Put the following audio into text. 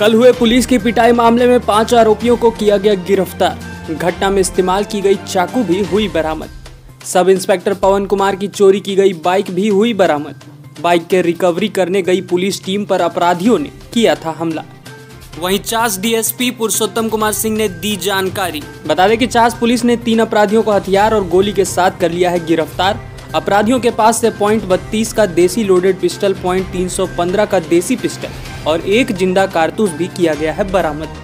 कल हुए पुलिस की पिटाई मामले में पाँच आरोपियों को किया गया गिरफ़्तार। घटना में इस्तेमाल की गई चाकू भी हुई बरामद। सब इंस्पेक्टर पवन कुमार की चोरी की गई बाइक भी हुई बरामद। बाइक के रिकवरी करने गई पुलिस टीम पर अपराधियों ने किया था हमला। वहीं चास डीएसपी पुरुषोत्तम कुमार सिंह ने दी जानकारी। बता दें कि चास पुलिस ने तीन अपराधियों को हथियार और गोली के साथ कर लिया है गिरफ़्तार। अपराधियों के पास से पॉइंट बत्तीस का देसी लोडेड पिस्टल, पॉइंट तीन सौ पंद्रह का देसी पिस्टल। और एक ज़िंदा कारतूस भी किया गया है बरामद।